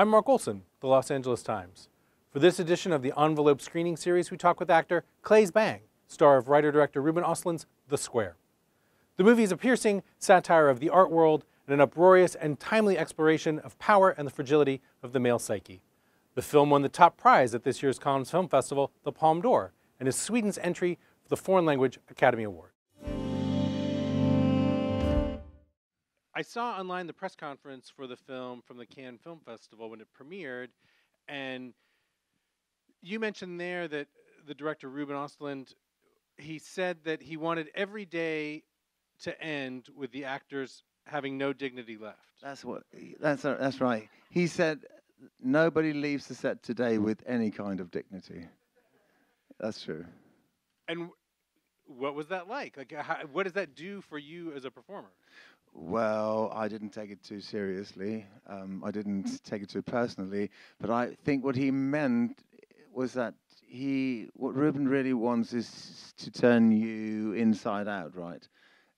I'm Mark Olsen, the Los Angeles Times. For this edition of the Envelope screening series, we talk with actor Claes Bang, star of writer-director Ruben Östlund's The Square. The movie is a piercing satire of the art world and an uproarious and timely exploration of power and the fragility of the male psyche. The film won the top prize at this year's Cannes Film Festival, the Palme d'Or, and is Sweden's entry for the Foreign Language Academy Award. I saw online the press conference for the film from the Cannes Film Festival when it premiered, and you mentioned there that the director Ruben Östlund, he said that he wanted every day to end with the actors having no dignity left. That's what. That's that's right. He said nobody leaves the set today with any kind of dignity. That's true. And what was that like? Like, how, what does that do for you as a performer? Well, I didn't take it too seriously. Um, I didn't take it too personally. But I think what he meant was that he, what Ruben really wants is to turn you inside out, right?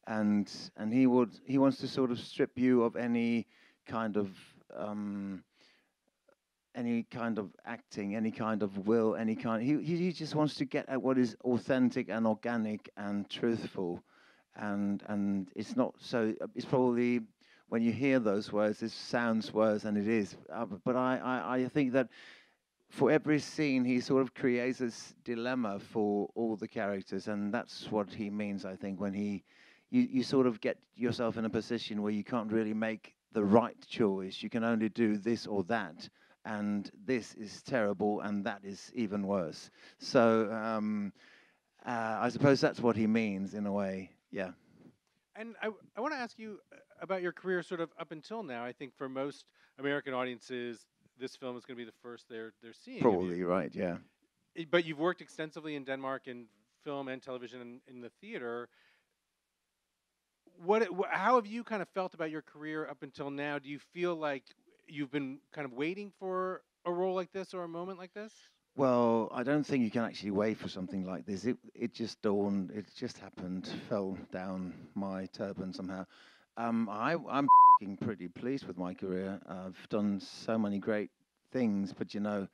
And and he would he wants to sort of strip you of any kind of um, any kind of acting, any kind of will, any kind. He he just wants to get at what is authentic and organic and truthful and and it's not so. It's probably when you hear those words, it sounds worse than it is. Uh, but I, I I think that for every scene, he sort of creates this dilemma for all the characters, and that's what he means. I think when he you, you sort of get yourself in a position where you can't really make the right choice. You can only do this or that, and this is terrible, and that is even worse. So um, uh, I suppose that's what he means in a way. Yeah. And I, I want to ask you uh, about your career sort of up until now. I think for most American audiences, this film is going to be the first they're, they're seeing. Probably right, yeah. But you've worked extensively in Denmark in film and television and in the theater. What, how have you kind of felt about your career up until now? Do you feel like you've been kind of waiting for a role like this or a moment like this? Well, I don't think you can actually wait for something like this. It it just dawned. It just happened. Fell down my turban somehow. Um, I I'm pretty pleased with my career. I've done so many great things, but you know,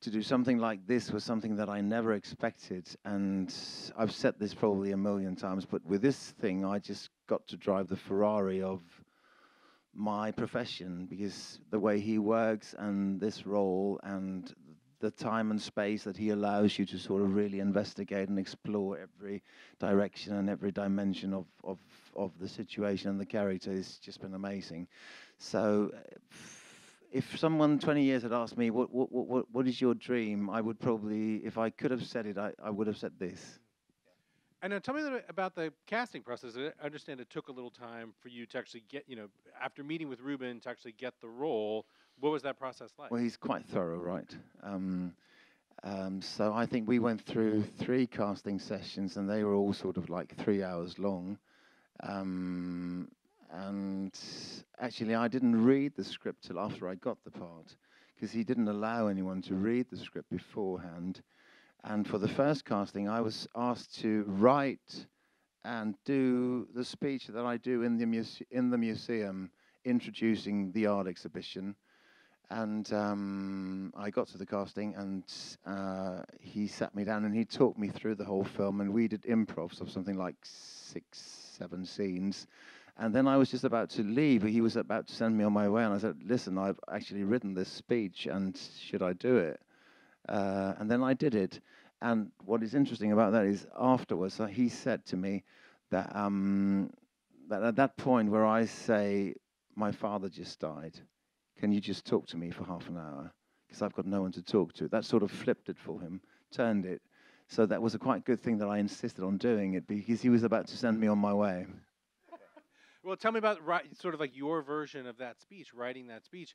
to do something like this was something that I never expected. And I've said this probably a million times, but with this thing, I just got to drive the Ferrari of my profession because the way he works and this role and the time and space that he allows you to sort of really investigate and explore every direction and every dimension of, of, of the situation and the character has just been amazing. So if someone 20 years had asked me, what, what, what, what is your dream? I would probably, if I could have said it, I, I would have said this. And now tell me about the casting process. I understand it took a little time for you to actually get, you know, after meeting with Ruben to actually get the role. What was that process like? Well, he's quite thorough, right? Um, um, so I think we went through three casting sessions, and they were all sort of like three hours long. Um, and actually, I didn't read the script till after I got the part, because he didn't allow anyone to read the script beforehand. And for the first casting, I was asked to write and do the speech that I do in the, muse- in the museum introducing the art exhibition. And um, I got to the casting, and uh, he sat me down and he talked me through the whole film. And we did improvs of something like six, seven scenes. And then I was just about to leave. He was about to send me on my way, and I said, "Listen, I've actually written this speech, and should I do it?" Uh, and then I did it. And what is interesting about that is afterwards, uh, he said to me that um, that at that point where I say, "My father just died," Can you just talk to me for half an hour? Because I've got no one to talk to. That sort of flipped it for him, turned it. So that was a quite good thing that I insisted on doing it because he was about to send me on my way. well, tell me about sort of like your version of that speech, writing that speech.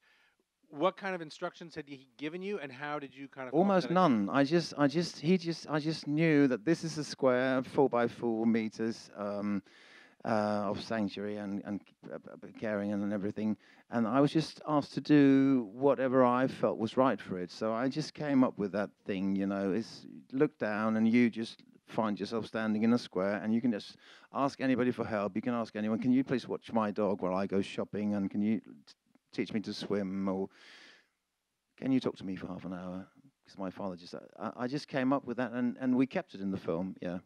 What kind of instructions had he given you, and how did you kind of? Almost none. I just, I just, he just, I just knew that this is a square, four by four meters. Um, uh, of sanctuary and, and uh, caring and everything. And I was just asked to do whatever I felt was right for it. So I just came up with that thing, you know, is look down and you just find yourself standing in a square and you can just ask anybody for help. You can ask anyone, can you please watch my dog while I go shopping and can you teach me to swim or can you talk to me for half an hour? Because my father just, I, I just came up with that, and, and we kept it in the film, yeah.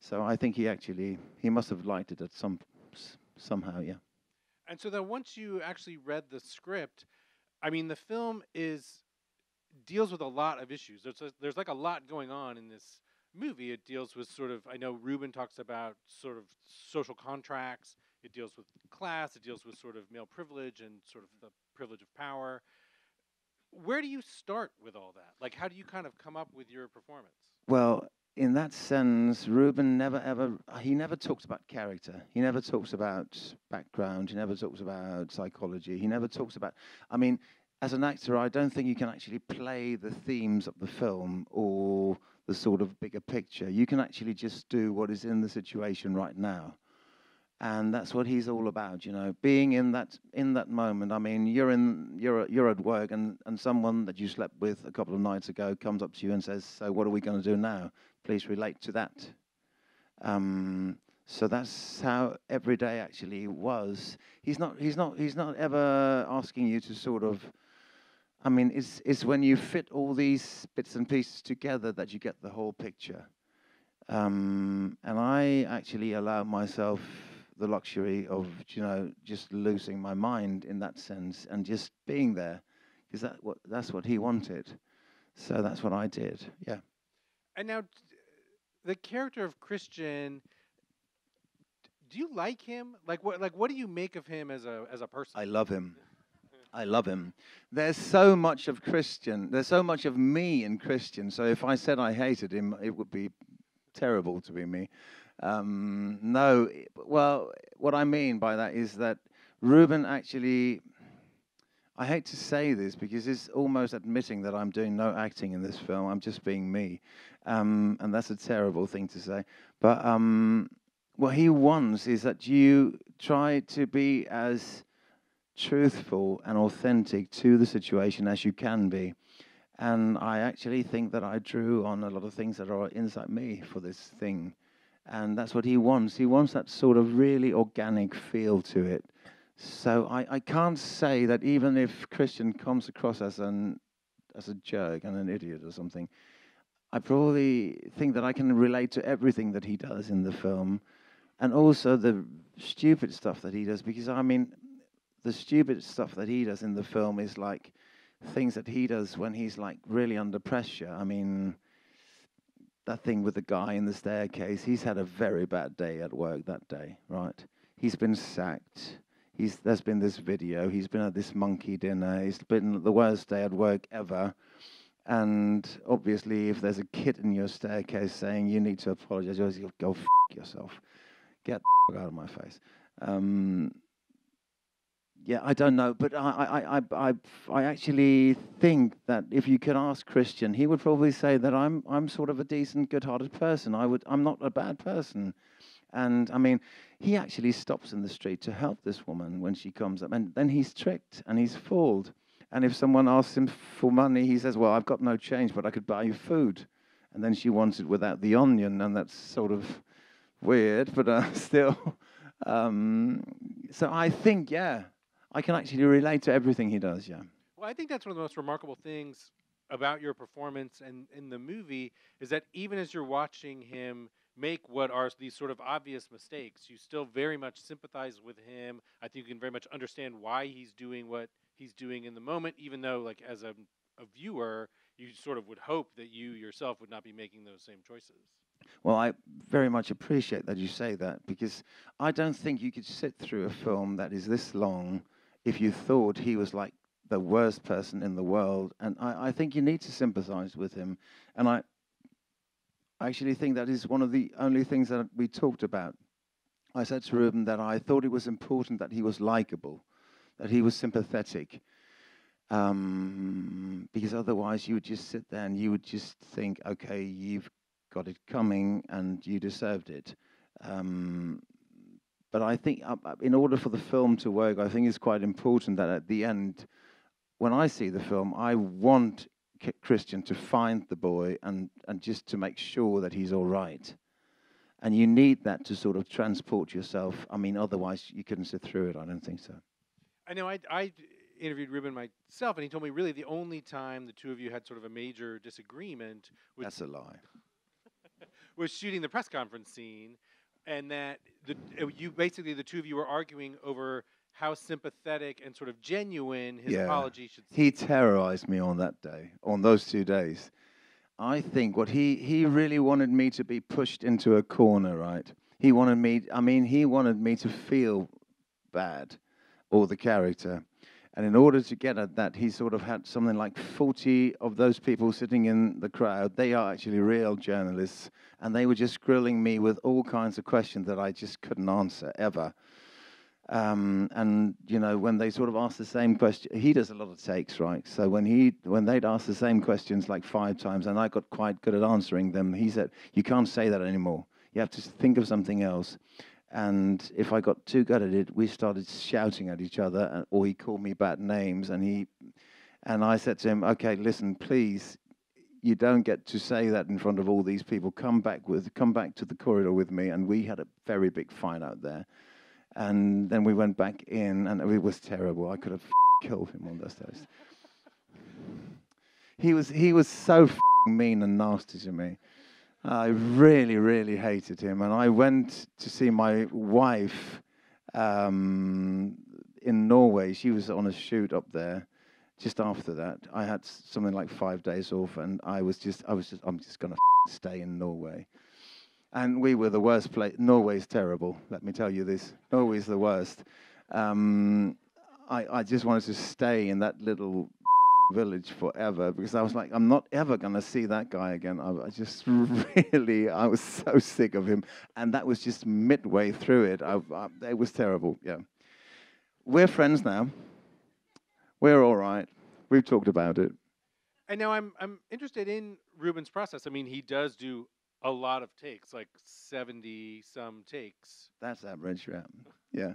So I think he actually, he must have liked it at some, somehow, yeah. And so then once you actually read the script, I mean, the film is deals with a lot of issues. There's a, there's like a lot going on in this movie. It deals with sort of I know Ruben talks about sort of social contracts. It deals with class. It deals with sort of male privilege and sort of the privilege of power. Where do you start with all that? Like, how do you kind of come up with your performance? Well, in that sense, Ruben never ever he never talks about character. He never talks about background. He never talks about psychology. He never talks about. I mean, as an actor, I don't think you can actually play the themes of the film or the sort of bigger picture. You can actually just do what is in the situation right now. And that's what he's all about, you know, being in that in that moment. I mean, you're in you're you're at work, and and someone that you slept with a couple of nights ago comes up to you and says, "So what are we going to do now? Please relate to that." Um, so that's how every day actually was. He's not he's not he's not ever asking you to sort of I mean, it's, it's when you fit all these bits and pieces together that you get the whole picture. Um, and I actually allow myself the luxury of, you know, just losing my mind in that sense and just being there, because that what that's what he wanted. So that's what I did. Yeah. And now, the character of Christian. Do you like him? Like what? Like what do you make of him as a as a person? I love him. I love him. There's so much of Christian. There's so much of me in Christian. So if I said I hated him, it would be terrible to be me. Um, no, well, what I mean by that is that Ruben actually. I hate to say this because it's almost admitting that I'm doing no acting in this film. I'm just being me, um, and that's a terrible thing to say. But um, what he wants is that you try to be as truthful and authentic to the situation as you can be. And I actually think that I drew on a lot of things that are inside me for this thing. And that's what he wants. He wants that sort of really organic feel to it. So I, I can't say that even if Christian comes across as an as a jerk and an idiot or something, I probably think that I can relate to everything that he does in the film, and also the stupid stuff that he does. Because I mean, the stupid stuff that he does in the film is like things that he does when he's like really under pressure. I mean, that thing with the guy in the staircase, he's had a very bad day at work that day, right? He's been sacked. He's, there's been this video. He's been at this monkey dinner. It's been the worst day at work ever. And obviously, if there's a kid in your staircase saying you need to apologize, you just go f- yourself. Get the f- out of my face. Um, yeah, I don't know, but I, I, I, I, I actually think that if you could ask Christian, he would probably say that I'm, I'm sort of a decent, good-hearted person. I would, I'm not a bad person, and I mean, he actually stops in the street to help this woman when she comes up, and then he's tricked and he's fooled. And if someone asks him for money, he says, "Well, I've got no change, but I could buy you food." And then she wants it without the onion, and that's sort of weird, but uh, still. Um, so I think, yeah, I can actually relate to everything he does. Yeah. Well, I think that's one of the most remarkable things about your performance and in the movie is that even as you're watching him make what are these sort of obvious mistakes, you still very much sympathize with him. I think you can very much understand why he's doing what he's doing in the moment, even though, like, as a, a viewer, you sort of would hope that you yourself would not be making those same choices. Well, I very much appreciate that you say that because I don't think you could sit through a film that is this long if you thought he was like the worst person in the world. And I, I think you need to sympathize with him. And I actually think that is one of the only things that we talked about. I said to Ruben that I thought it was important that he was likable, that he was sympathetic. Um, because otherwise, you would just sit there and you would just think, okay, you've got it coming and you deserved it. Um, but I think uh, uh, in order for the film to work, I think it's quite important that at the end, when I see the film, I want Christian to find the boy and, and just to make sure that he's all right. And you need that to sort of transport yourself. I mean, otherwise you couldn't sit through it. I don't think so. I know I, I interviewed Ruben myself, and he told me really the only time the two of you had sort of a major disagreement was, That's a lie. was shooting the press conference scene, and that the uh, you basically the two of you were arguing over how sympathetic and sort of genuine his Yeah. apology should. Be. He terrorized me on that day, on those two days. I think what he, he really wanted me to be pushed into a corner, right? He wanted me, I mean, he wanted me to feel bad, or the character. And in order to get at that, he sort of had something like 40 of those people sitting in the crowd. They are actually real journalists, and they were just grilling me with all kinds of questions that I just couldn't answer ever. Um, and you know, when they sort of ask the same question, he does a lot of takes, right? So when he when they'd ask the same questions like five times, and I got quite good at answering them, he said, "You can't say that anymore. You have to think of something else." And if I got too good at it, we started shouting at each other, and- or he called me bad names, and he and I said to him, "Okay, listen, please." You don't get to say that in front of all these people. Come back with, come back to the corridor with me, and we had a very big fight out there. And then we went back in, and it was terrible. I could have killed him on those days. He was he was so mean and nasty to me. I really, really hated him. And I went to see my wife um, in Norway. She was on a shoot up there. Just after that, I had something like five days off, and I was just, I was just, I'm just gonna stay in Norway. And we were the worst place. Norway's terrible. Let me tell you this. Norway's the worst. Um, I, I just wanted to stay in that little village forever because I was like, I'm not ever going to see that guy again. I, I just really, I was so sick of him. And that was just midway through it. I, I, it was terrible. Yeah. We're friends now. We're all right. We've talked about it. And now I'm I'm interested in Ruben's process. I mean, he does do a lot of takes, like seventy some takes. That's average. Yeah. Yeah.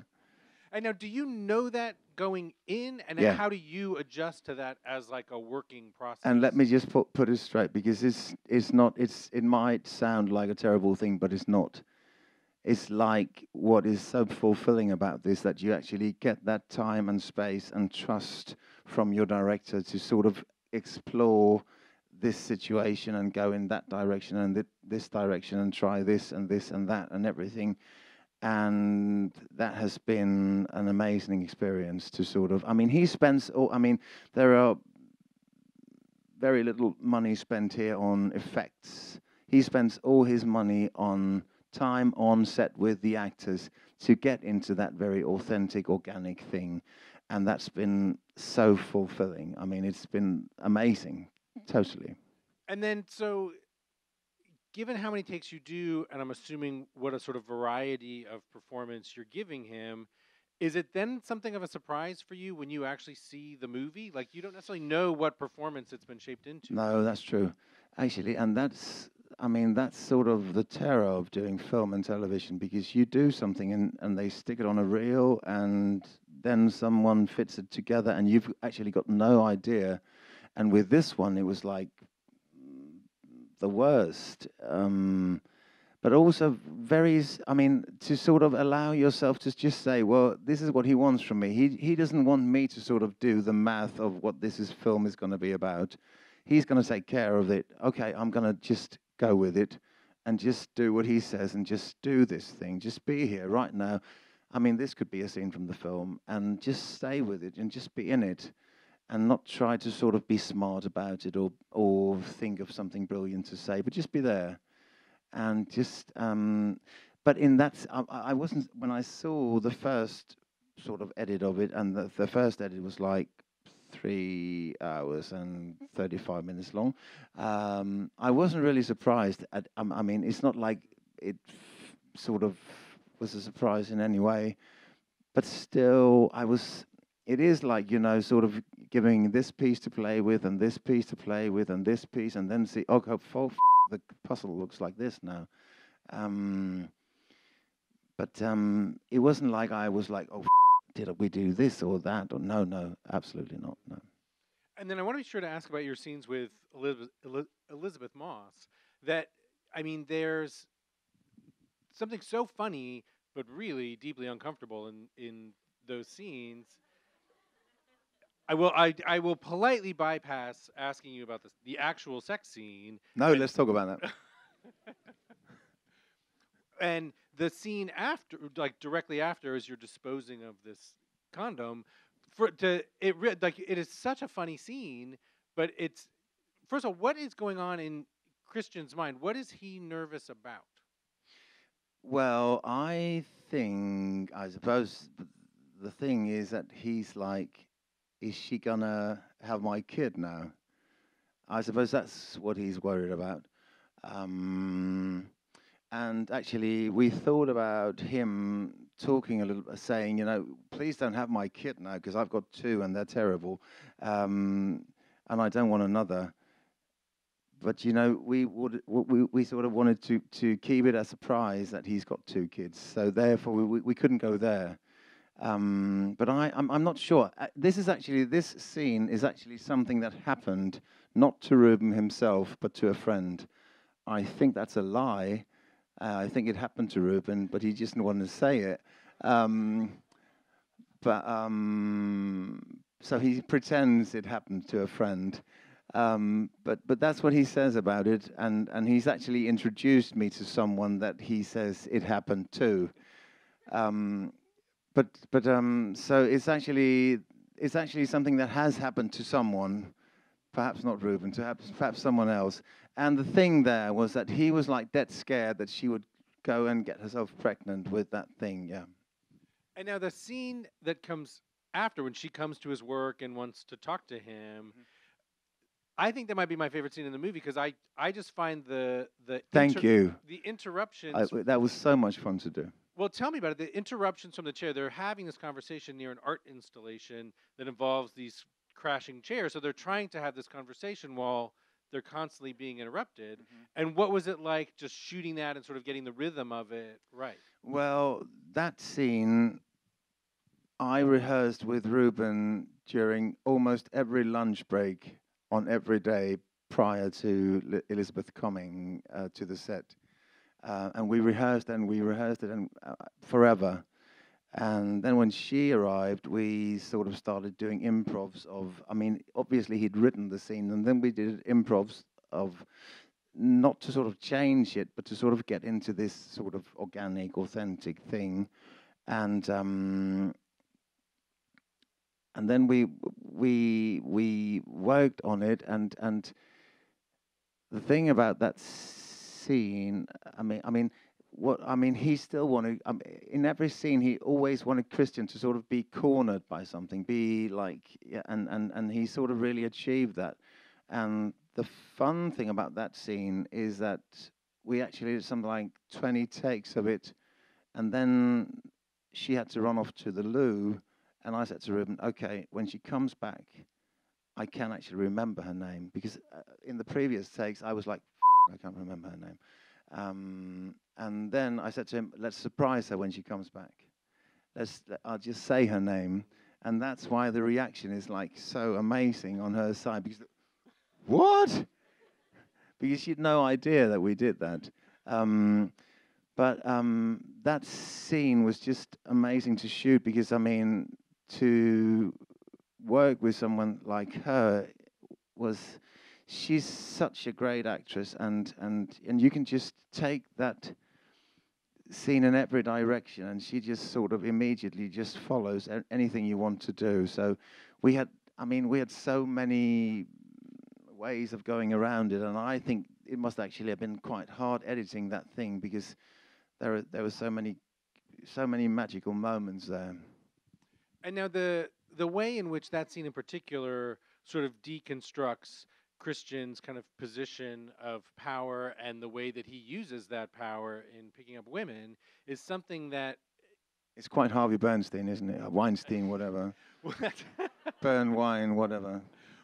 And now, do you know that going in, and Yeah. how do you adjust to that as like a working process? And let me just put, put it straight because it's it's not it's it might sound like a terrible thing, but it's not. It's like what is so fulfilling about this that you actually get that time and space and trust from your director to sort of explore this situation and go in that direction and th- this direction and try this and this and that and everything and that has been an amazing experience to sort of i mean he spends all i mean there are very little money spent here on effects. He spends all his money on time on set with the actors to get into that very authentic, organic thing. And that's been so fulfilling. I mean, it's been amazing, mm-hmm. totally. And then, so given how many takes you do, and I'm assuming what a sort of variety of performance you're giving him, is it then something of a surprise for you when you actually see the movie? Like you don't necessarily know what performance it's been shaped into. No, that's true. Actually, and that's, I mean, that's sort of the terror of doing film and television because you do something and, and they stick it on a reel and then someone fits it together and you've actually got no idea. And with this one, it was like the worst. Um, but also very, I mean, to sort of allow yourself to just say, well, this is what he wants from me. He, he doesn't want me to sort of do the math of what this is, film is going to be about he's going to take care of it. Okay, I'm going to just go with it and just do what he says and just do this thing. Just be here right now. I mean, this could be a scene from the film and just stay with it and just be in it and not try to sort of be smart about it or, or think of something brilliant to say, but just be there and just. Um, but in that, I wasn't when I saw the first sort of edit of it, and the, the first edit was like three hours and 35 minutes long. Um, I wasn't really surprised. At, um, I mean, it's not like it sort of was a surprise in any way, but still, I was. It is like you know, sort of giving this piece to play with, and this piece to play with, and this piece, and then see, oh, f- the puzzle looks like this now. Um, but um, it wasn't like I was like, oh, did we do this or that? Or no, no, absolutely not. No. And then I want to be sure to ask about your scenes with Elisabeth, Elisabeth Moss. That I mean, there's something so funny, but really deeply uncomfortable in in those scenes. I will. I, I will politely bypass asking you about the the actual sex scene No, let's talk about that. and the scene after, like directly after, as you're disposing of this condom. For to it, re- like it is such a funny scene, but it's first of all, what is going on in Christian's mind? What is he nervous about? Well, I think, I suppose the thing is that he's like, is she gonna have my kid now? I suppose that's what he's worried about. Um, and actually, we thought about him talking a little, saying, you know, please don't have my kid now because I've got two and they're terrible, um, and I don't want another. But you know, we would we, we sort of wanted to to keep it a surprise that he's got two kids, so therefore we, we couldn't go there. Um, but I, I'm, I'm not sure. Uh, this is actually this scene is actually something that happened not to Ruben himself, but to a friend. I think that's a lie. Uh, I think it happened to Ruben, but he just didn't want to say it. Um, but um, so he pretends it happened to a friend. Um, but but that's what he says about it, and and he's actually introduced me to someone that he says it happened to. Um, but but um, so it's actually it's actually something that has happened to someone, perhaps not Ruben, perhaps perhaps someone else. And the thing there was that he was like dead scared that she would go and get herself pregnant with that thing. Yeah. And now the scene that comes after, when she comes to his work and wants to talk to him. I think that might be my favorite scene in the movie because I, I just find the the Thank inter- you. the interruptions I, that was so much fun to do. Well, tell me about it. The interruptions from the chair. They're having this conversation near an art installation that involves these crashing chairs. So they're trying to have this conversation while they're constantly being interrupted. And what was it like just shooting that and sort of getting the rhythm of it right? Well, that scene I rehearsed with Ruben during almost every lunch break on every day prior to Li- Elisabeth coming uh, to the set. Uh, and we rehearsed and we rehearsed it and, uh, forever. And then when she arrived, we sort of started doing improvs of, I mean, obviously he'd written the scene, and then we did improvs of not to sort of change it, but to sort of get into this sort of organic, authentic thing. And um, and then we we we worked on it, and and the thing about that scene, I mean, I mean, what I mean, he still wanted um, in every scene. He always wanted Christian to sort of be cornered by something, be like, yeah, and and and he sort of really achieved that. And the fun thing about that scene is that we actually did something like 20 takes of it, and then she had to run off to the loo, and I said to Ruben, "Okay, when she comes back, I can actually remember her name because uh, in the previous takes I was like, I can't remember her name." Um, and then I said to him, "Let's surprise her when she comes back. Let's, I'll just say her name." And that's why the reaction is like so amazing on her side because what? Because she had no idea that we did that. Um, but um, that scene was just amazing to shoot because I mean to work with someone like her was she's such a great actress and and and you can just take that scene in every direction and she just sort of immediately just follows anything you want to do. So we had i mean we had so many ways of going around it and i think it must actually have been quite hard editing that thing because there are, there were so many so many magical moments there. And now the the way in which that scene in particular sort of deconstructs Christian's kind of position of power and the way that he uses that power in picking up women is something that it's quite harvey bernstein isn't it Uh, weinstein whatever burn wine whatever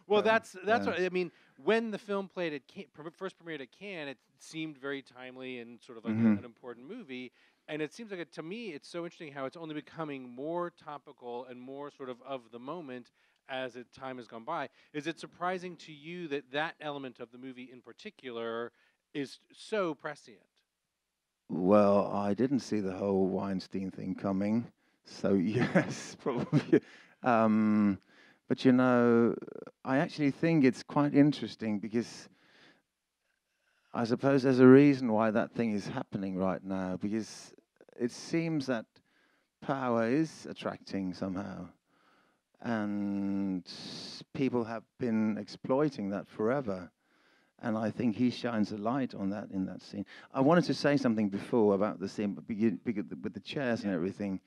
Well, Um, that's that's yeah. what I mean. When the film played at Can- first premiered at Cannes, it seemed very timely and sort of like Mhm. an important movie. And it seems like it, to me, it's so interesting how it's only becoming more topical and more sort of of the moment as it, time has gone by. Is it surprising to you that that element of the movie in particular is so prescient? Well, I didn't see the whole Weinstein thing coming, so yes, probably. Um, But you know, I actually think it's quite interesting because I suppose there's a reason why that thing is happening right now because it seems that power is attracting somehow. And people have been exploiting that forever. And I think he shines a light on that in that scene. I wanted to say something before about the scene, but with the chairs and everything,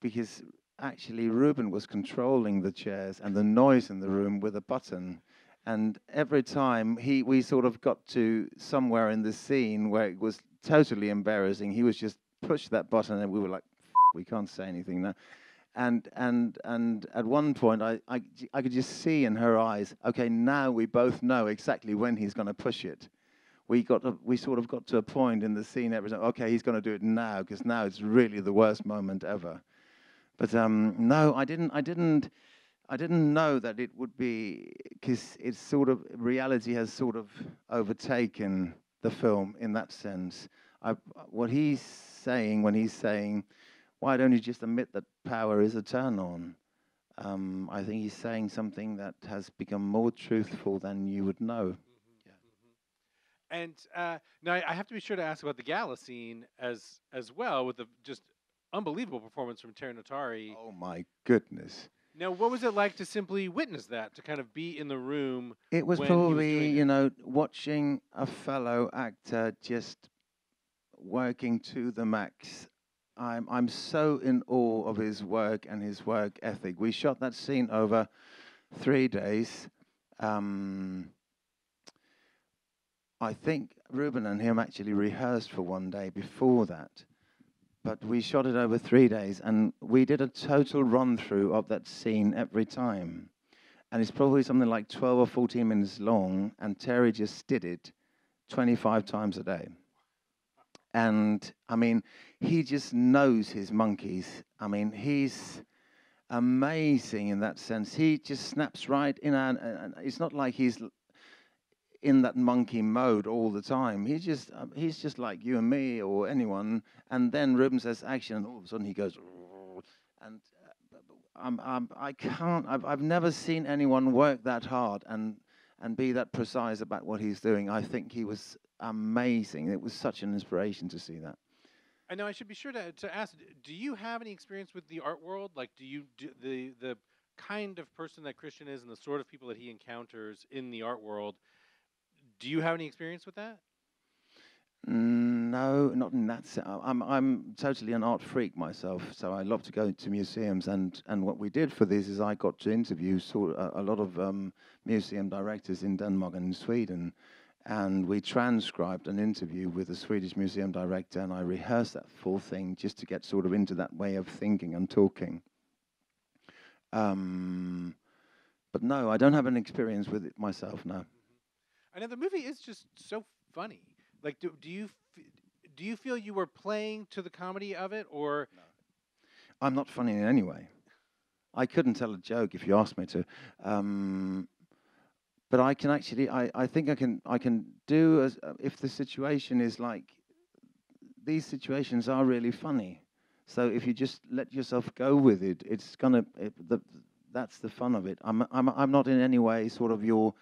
because actually Ruben was controlling the chairs and the noise in the room with a button. And every time he, we sort of got to somewhere in the scene where it was totally embarrassing, he was just push that button, and we were like, we can't say anything now. And and and at one point, I, I I could just see in her eyes, okay, now we both know exactly when he's going to push it. We got to, we sort of got to a point in the scene. Every time, okay, he's going to do it now because now it's really the worst moment ever. But um, no, I didn't. I didn't. I didn't know that it would be because it's sort of reality has sort of overtaken the film in that sense. I, what he's saying when he's saying, "Why don't you just admit that power is a turn on?" Um, I think he's saying something that has become more truthful than you would know. Mm-hmm, yeah. Mm-hmm. And uh, now I have to be sure to ask about the gala scene as as well, with the just unbelievable performance from Terry Notary. Oh my goodness! Now, what was it like to simply witness that, to kind of be in the room? It was probably, was you know, watching a fellow actor just working to the max. I'm I'm so in awe of his work and his work ethic. We shot that scene over three days. Um, I think Ruben and him actually rehearsed for one day before that but we shot it over three days and we did a total run through of that scene every time. And it's probably something like 12 or 14 minutes long, and Terry just did it 25 times a day. And I mean, he just knows his monkeys. I mean, he's amazing in that sense. He just snaps right in, and it's not like he's in that monkey mode all the time. He's just uh, he's just like you and me or anyone. And then Ruben says action, and all of a sudden he goes, and uh, I'm, I'm, I can't. I've, I've never seen anyone work that hard and and be that precise about what he's doing. I think he was amazing. It was such an inspiration to see that. I know I should be sure to, to ask. Do you have any experience with the art world? Like, do you do the the kind of person that Christian is and the sort of people that he encounters in the art world? Do you have any experience with that? No, not in that sense. I'm I'm totally an art freak myself, so I love to go to museums. And, and what we did for this is I got to interview sort a, a lot of um, museum directors in Denmark and Sweden, and we transcribed an interview with a Swedish museum director, and I rehearsed that full thing just to get sort of into that way of thinking and talking. Um, but no, I don't have an experience with it myself. No. I know the movie is just so funny. Like, do do you f- do you feel you were playing to the comedy of it, or? No. I'm not funny in any way. I couldn't tell a joke if you asked me to. Um, but I can actually, I, I think I can, I can do as uh, if the situation is like these situations are really funny. So if you just let yourself go with it, it's gonna. It, the, that's the fun of it. I'm, I'm, I'm not in any way sort of your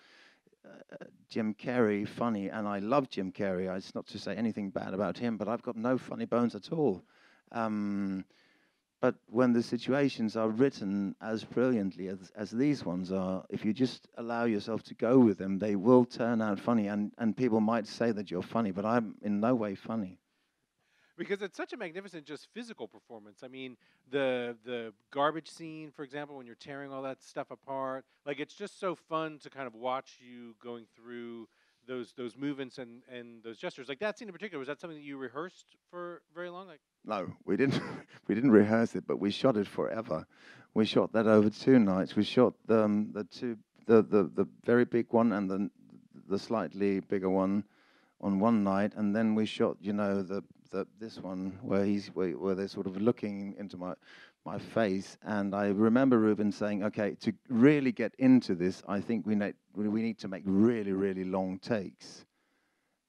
Jim Carrey funny, and I love Jim Carrey. It's not to say anything bad about him, but I've got no funny bones at all. Um, but when the situations are written as brilliantly as, as these ones are, if you just allow yourself to go with them, they will turn out funny. And, and people might say that you're funny, but I'm in no way funny because it's such a magnificent just physical performance. I mean, the the garbage scene, for example, when you're tearing all that stuff apart, like it's just so fun to kind of watch you going through those those movements and and those gestures. Like that scene in particular, was that something that you rehearsed for very long? Like no, we didn't we didn't rehearse it, but we shot it forever. We shot that over two nights. We shot the um, the two the, the the very big one and the the slightly bigger one on one night, and then we shot, you know, the the, this one where he's where, where they're sort of looking into my my face, and I remember Ruben saying, "Okay, to really get into this, I think we need we need to make really really long takes."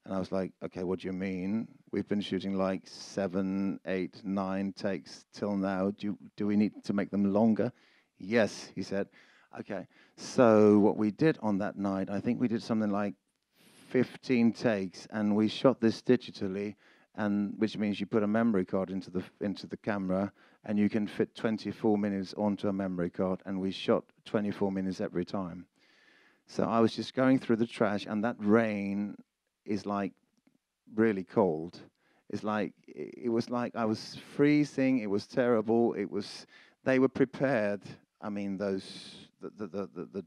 And I was like, "Okay, what do you mean? We've been shooting like seven, eight, nine takes till now. Do do we need to make them longer?" Yes, he said. Okay. So what we did on that night, I think we did something like 15 takes, and we shot this digitally, and which means you put a memory card into the into the camera, and you can fit 24 minutes onto a memory card, and we shot 24 minutes every time. So I was just going through the trash, and that rain is like really cold. It's like it was like I was freezing. It was terrible. It was. They were prepared. I mean, those the the the the,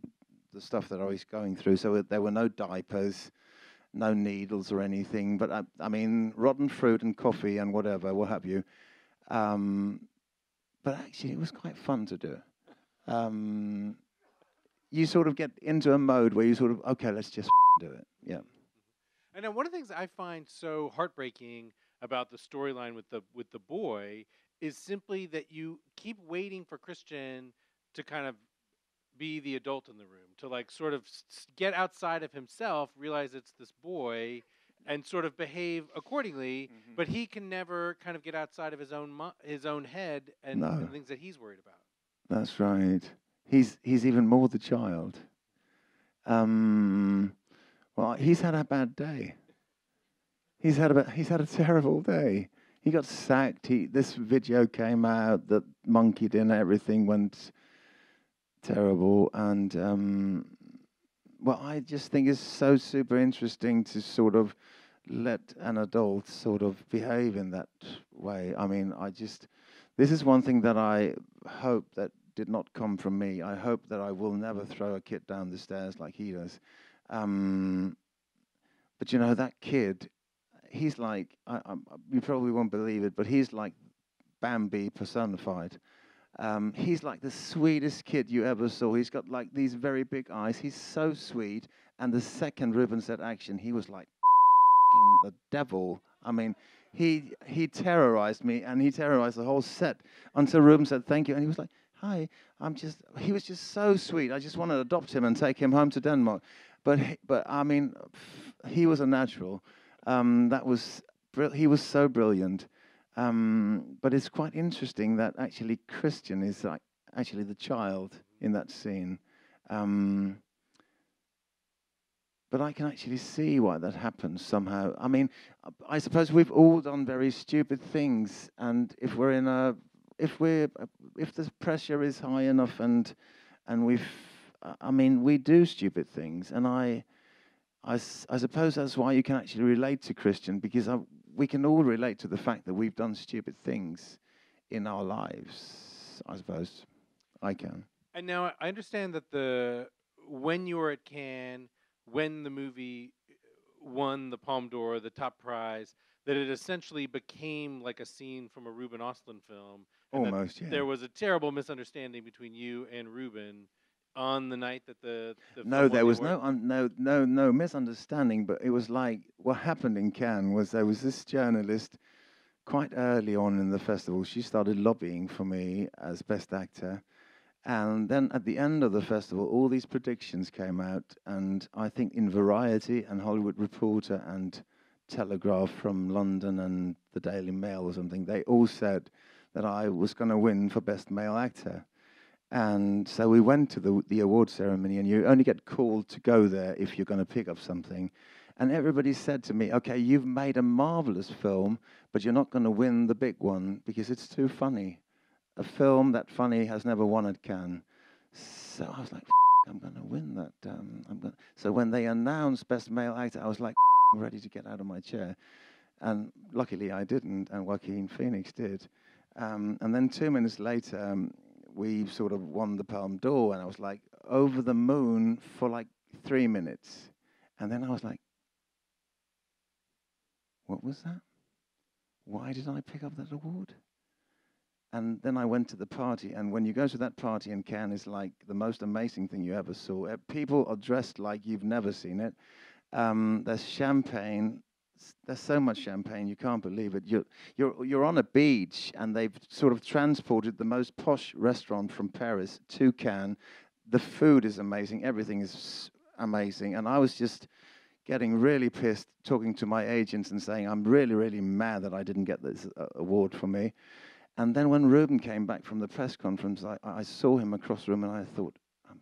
the, stuff that I was going through. So there were no diapers, no needles or anything. But I, I mean, rotten fruit and coffee and whatever, what have you. Um, but actually, it was quite fun to do. Um, you sort of get into a mode where you sort of okay, let's just do it. Yeah. And now one of the things I find so heartbreaking about the storyline with the with the boy is simply that you keep waiting for Christian to kind of be the adult in the room, to like sort of get outside of himself, realize it's this boy, and sort of behave accordingly. Mm-hmm. But he can never kind of get outside of his own mu- his own head and, No. and things that he's worried about. That's right. He's he's even more the child. Um, well, he's had a bad day. He's had a he's had a terrible day. He got sacked. He this video came out that monkeyed in everything went terrible, and um, well, I just think it's so super interesting to sort of let an adult sort of behave in that way. I mean, I just this is one thing that I hope that did not come from me. I hope that I will never throw a kid down the stairs like he does. Um, but you know that kid, he's like I, I, you probably won't believe it, but he's like Bambi personified. Um, he's like the sweetest kid you ever saw. He's got like these very big eyes. He's so sweet. And the second Ruben said action, he was like the devil. I mean, he he terrorized me and he terrorized the whole set until Ruben said thank you and he was like, "Hi, I'm just." He was just so sweet. I just want to adopt him and take him home to Denmark. But he, but I mean, he was a natural. Um, that was he was so brilliant. Um, but it's quite interesting that actually Christian is like actually the child in that scene. Um, but I can actually see why that happens somehow. I mean, I suppose we've all done very stupid things, and if we're in a, if we're, if the pressure is high enough, and and we've, I mean, we do stupid things, and I, I, I suppose that's why you can actually relate to Christian because I, we can all relate to the fact that we've done stupid things in our lives. I suppose I can. And now I- I understand that the when you were at Cannes, when the movie uh, won the Palme d'Or, the top prize, that it essentially became like a scene from a Ruben Östlund film. Almost, yeah. There was a terrible misunderstanding between you and Ruben on the night that the, the film No, there the was no, un- no, no, no misunderstanding. But it was like what happened in Cannes was there was this journalist quite early on in the festival. She started lobbying for me as best actor, and then at the end of the festival, all these predictions came out, and I think in Variety and Hollywood Reporter and Telegraph from London and the Daily Mail or something, they all said that I was going to win for best male actor. And so we went to the the award ceremony, and you only get called to go there if you're going to pick up something. And everybody said to me, "Okay, you've made a marvelous film, but you're not going to win the big one because it's too funny. A film that funny has never won at Cannes." So I was like, "I'm going to win that." Um, I'm gonna. So when they announced best male actor, I was like ready to get out of my chair, and luckily I didn't, and Joaquin Phoenix did. Um, and then two minutes later, um, we sort of won the Palme d'Or, and I was like over the moon for like three minutes, and then I was like, "What was that? Why did I pick up that award?" And then I went to the party, and when you go to that party in Cannes, it's like the most amazing thing you ever saw. Uh, People are dressed like you've never seen it. Um, there's champagne. There's so much champagne, you can't believe it. You're, you're, you're on a beach, and they've sort of transported the most posh restaurant from Paris to Cannes. The food is amazing. Everything is amazing. And I was just getting really pissed, talking to my agents and saying, I'm really, really mad that I didn't get this uh, award for me. And then when Ruben came back from the press conference, I, I saw him across the room and I thought, I'm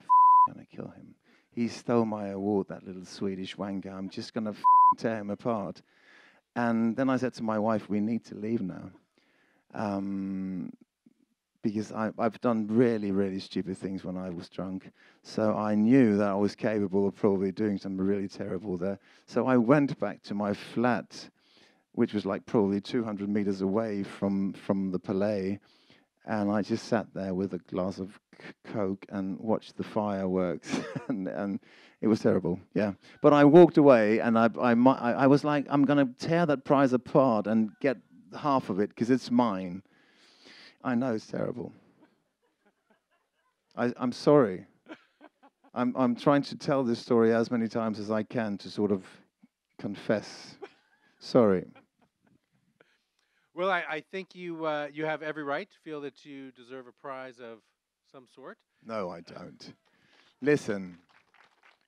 gonna kill him. He stole my award, that little Swedish wanker. I'm just gonna tear him apart. And then I said to my wife, we need to leave now. Um, because I, I've done really, really stupid things when I was drunk. So I knew that I was capable of probably doing something really terrible there. So I went back to my flat, which was like probably 200 meters away from, from the Palais. And I just sat there with a glass of Coke and watched the fireworks. and, and it was terrible, yeah. But I walked away and I, I, I, was like, I'm going to tear that prize apart and get half of it because it's mine. I know it's terrible. I, am sorry. I'm, I'm trying to tell this story as many times as I can to sort of confess. sorry. Well, I, I think you uh, you have every right to feel that you deserve a prize of some sort. No, I don't. Listen,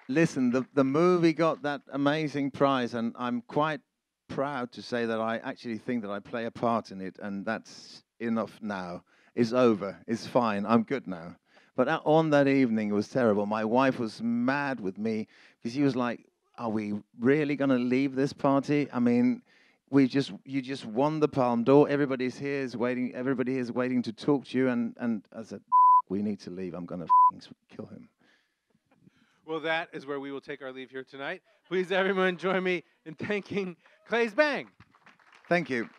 listen. The the movie got that amazing prize, and I'm quite proud to say that I actually think that I play a part in it, and that's enough now. It's over. It's fine. I'm good now. But on that evening, it was terrible. My wife was mad with me because she was like, "Are we really going to leave this party? I mean, we just you just won the Palme d'Or. Everybody's here is waiting. Everybody is waiting to talk to you." And and I said, "We need to leave. I'm going to kill him." Well, that is where we will take our leave here tonight. Please, everyone, join me in thanking Claes Bang. Thank you.